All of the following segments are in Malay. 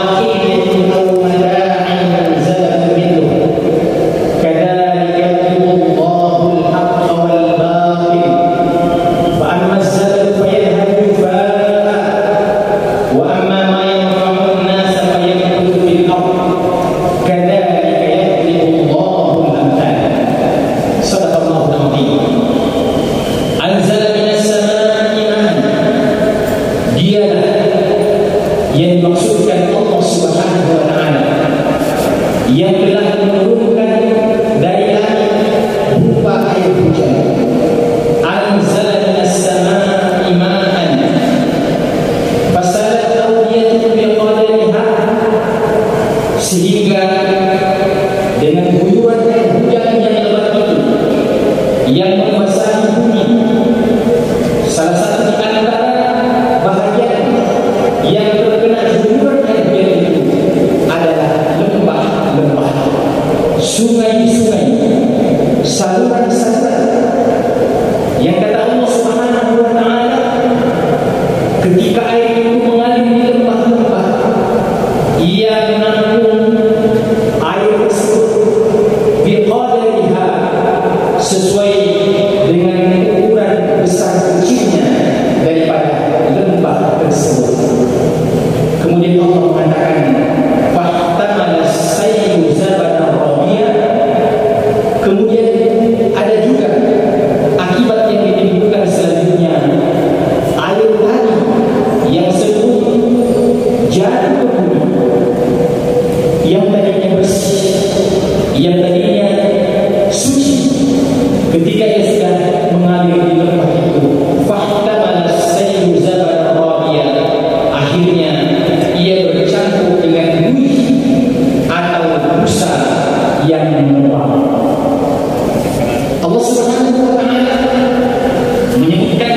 I came Subhanahu menyebutkan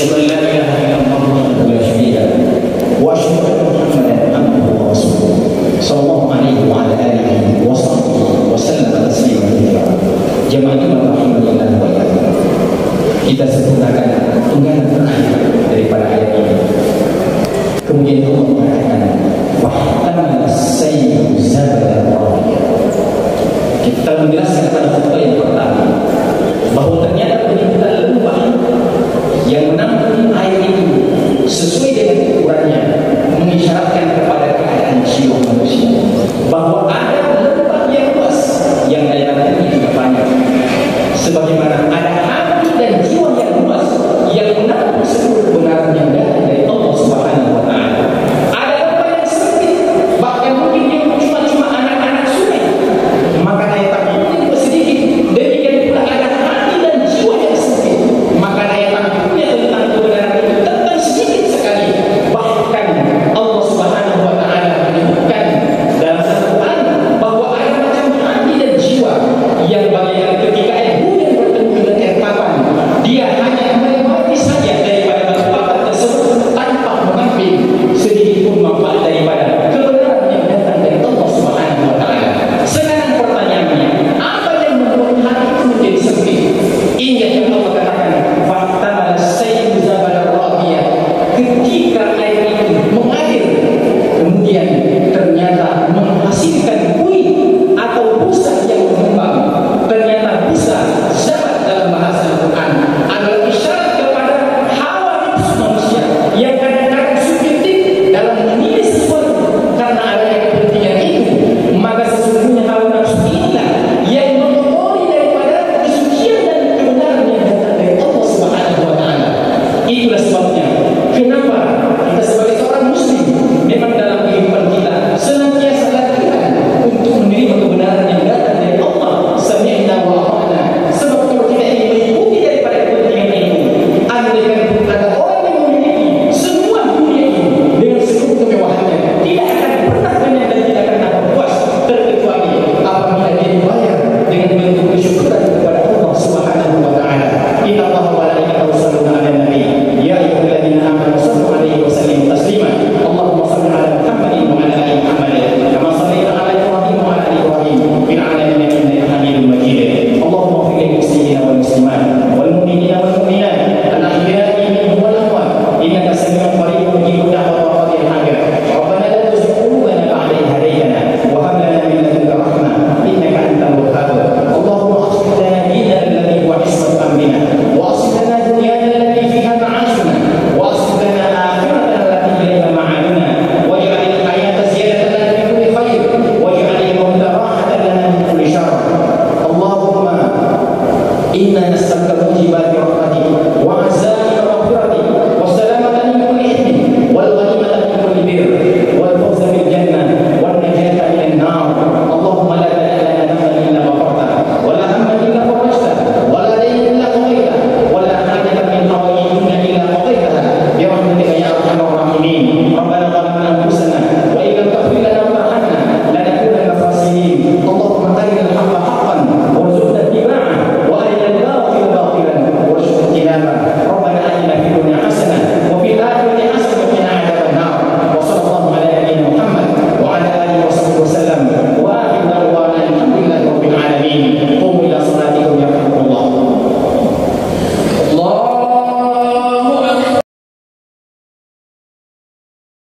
sobre la sebagaimana particularmente